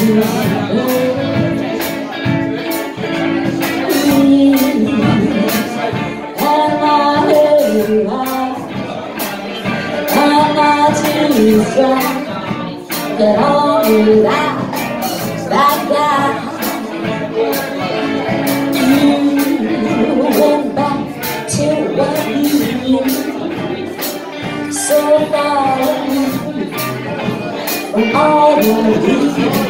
Get that, that guy. You went back to what you knew. So all the reasons.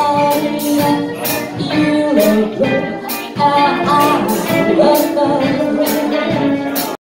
You love her, and I love her.